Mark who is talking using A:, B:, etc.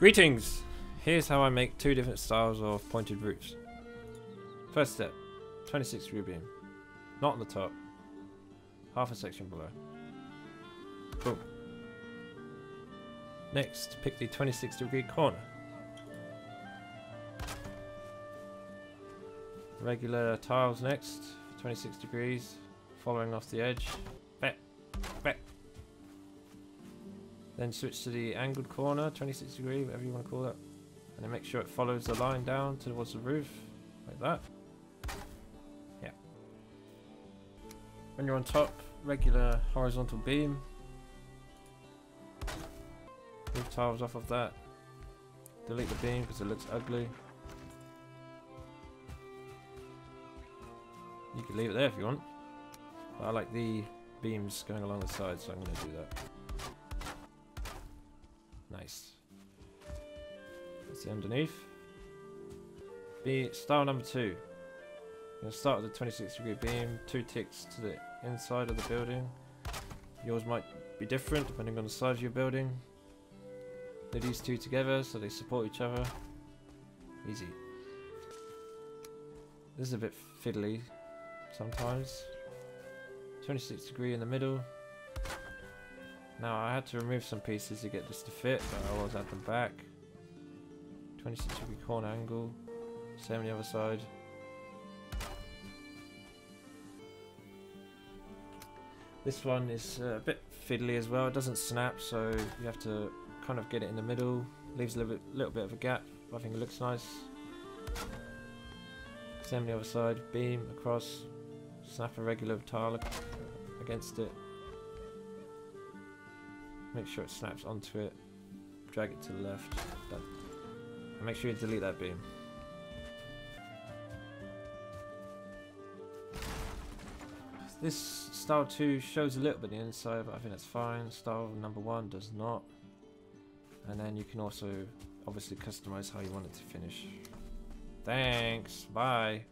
A: Greetings! Here's how I make two different styles of pointed roofs. First step, 26 degree beam. Not on the top. Half a section below. Boom. Next, pick the 26 degree corner. Regular tiles next, 26 degrees, following off the edge. Back, back. Then switch to the angled corner, 26 degree, whatever you want to call it. And then make sure it follows the line down towards the roof, like that. Yeah. When you're on top, regular horizontal beam. Move tiles off of that. Delete the beam because it looks ugly. You can leave it there if you want. But I like the beams going along the side, so I'm going to do that. The underneath. Be style number two. To start with a 26 degree beam, two ticks to the inside of the building. Yours might be different depending on the size of your building. Do these two together so they support each other. Easy. This is a bit fiddly sometimes. 26 degree in the middle. Now I had to remove some pieces to get this to fit, but I was at the back. 26 degree corner angle. Same on the other side. This one is a bit fiddly as well. It doesn't snap, so you have to kind of get it in the middle. Leaves a little bit, little bit of a gap. I think it looks nice. Same on the other side. Beam across. Snap a regular tile against it. Make sure it snaps onto it. Drag it to the left. Done. Make sure you delete that beam. This style 2 shows a little bit the inside, but I think that's fine. Style number 1 does not. And then you can also obviously customize how you want it to finish. Thanks. Bye.